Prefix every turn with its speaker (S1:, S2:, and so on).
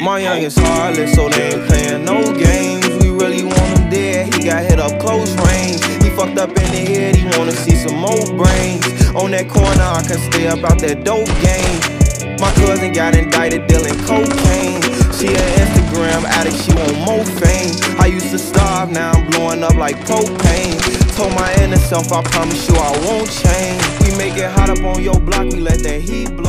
S1: My youngest heartless, so they ain't playing no games. We really want him dead, he got hit up close range. He fucked up in the head, he wanna see some more brains. On that corner, I can stay about that dope game. My cousin got indicted dealing cocaine. She an Instagram addict, she want more fame. I used to starve, now I'm blowing up like propane. Told my inner self, I promise you I won't change. We make it hot up on your block, we let that heat blow.